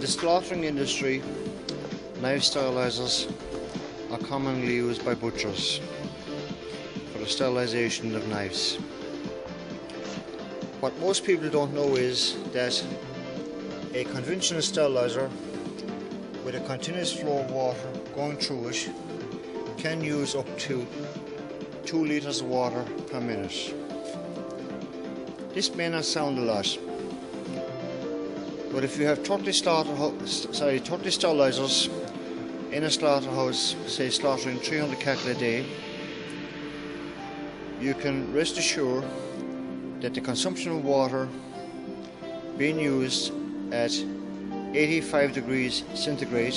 slaughtering industry, knife sterilizers are commonly used by butchers for the sterilization of knives. What most people don't know is that a conventional sterilizer with a continuous flow of water going through it can use up to 2 litres of water per minute. This may not sound a lot, but if you have 30 slaughterhouse, sorry, 30 sterilizers in a slaughterhouse, say slaughtering 300 cattle a day, you can rest assured that the consumption of water being used at 85 degrees centigrade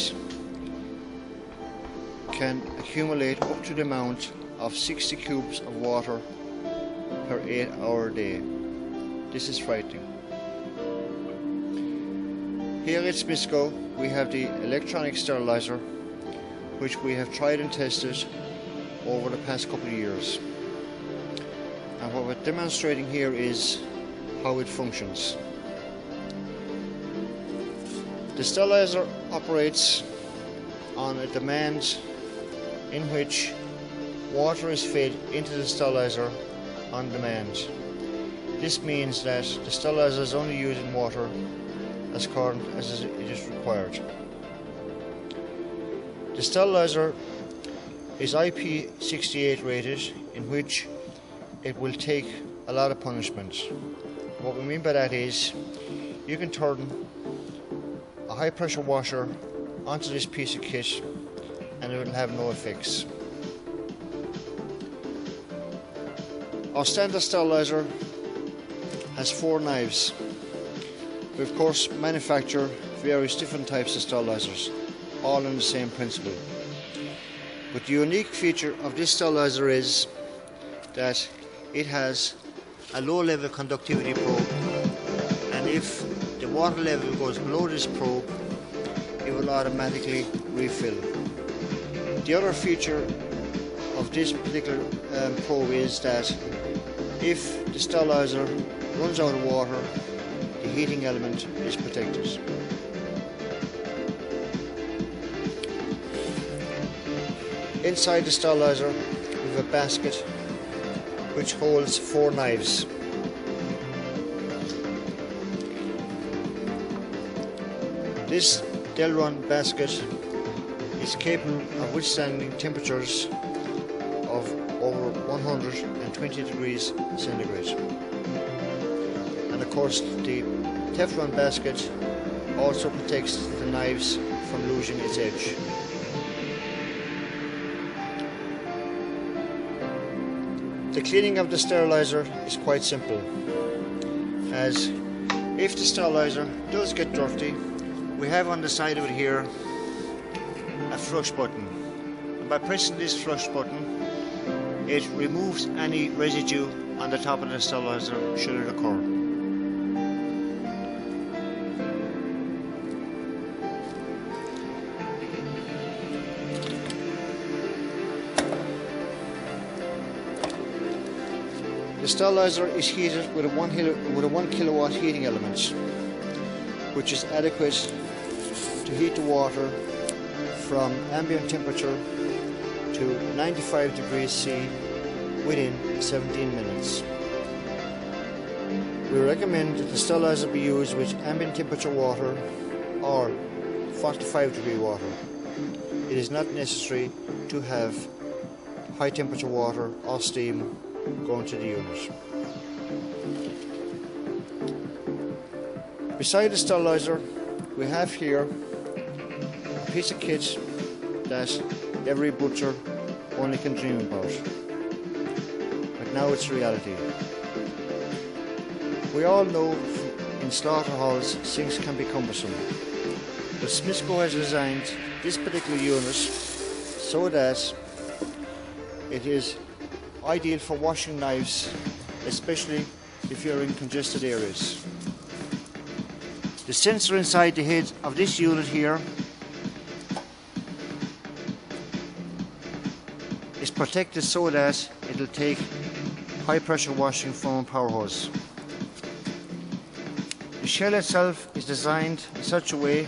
can accumulate up to the amount of 60 cubes of water per 8 hour day. This is frightening. Here at Smisco we have the electronic sterilizer which we have tried and tested over the past couple of years. And what we're demonstrating here is how it functions. The sterilizer operates on a demand in which water is fed into the sterilizer on demand. This means that the sterilizer is only using water as current as it is required. The sterilizer is IP68 rated in which it will take a lot of punishment. What we mean by that is you can turn a high pressure washer onto this piece of kit and it will have no effects. Our standard sterilizer has four knives. We of course manufacture various different types of sterilizers, all on the same principle. But the unique feature of this sterilizer is that it has a low level conductivity probe and if the water level goes below this probe it will automatically refill. The other feature of this particular um, probe is that if the sterilizer runs out of water heating element is protected. Inside the sterilizer we have a basket which holds four knives. This Delrin basket is capable of withstanding temperatures of over 120 degrees centigrade. And of course the Teflon basket also protects the knives from losing its edge. The cleaning of the sterilizer is quite simple as if the sterilizer does get dirty we have on the side of it here a flush button and by pressing this flush button it removes any residue on the top of the sterilizer should it occur. The sterilizer is heated with a 1, with a 1 kilowatt heating element which is adequate to heat the water from ambient temperature to 95 degrees C within 17 minutes. We recommend that the sterilizer be used with ambient temperature water or 45 degree water. It is not necessary to have high temperature water or steam going to the unit. Beside the sterilizer we have here a piece of kit that every butcher only can dream about. But now it's reality. We all know in slaughter halls things can be cumbersome. But Smisco has designed this particular unit so that it is ideal for washing knives, especially if you're in congested areas. The sensor inside the head of this unit here is protected so that it'll take high pressure washing from a power hose. The shell itself is designed in such a way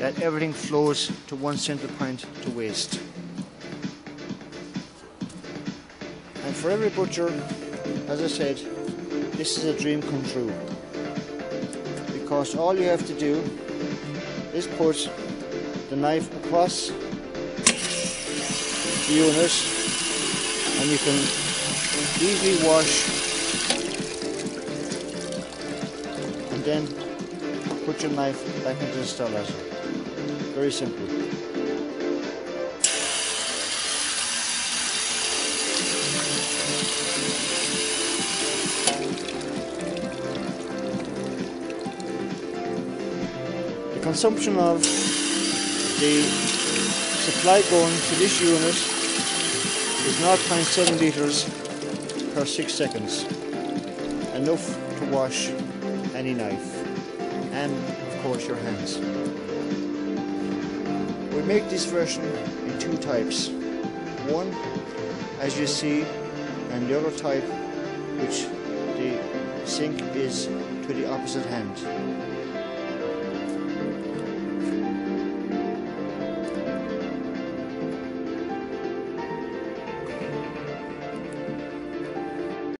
that everything flows to one central point to waste. For every butcher, as I said, this is a dream come true. Because all you have to do is put the knife across the unit and you can easily wash and then put your knife back into the sterilizer. Very simple. Consumption of the supply going to this unit is 0.7 litres per 6 seconds. Enough to wash any knife and of course your hands. We make this version in two types. One as you see and the other type which the sink is to the opposite hand.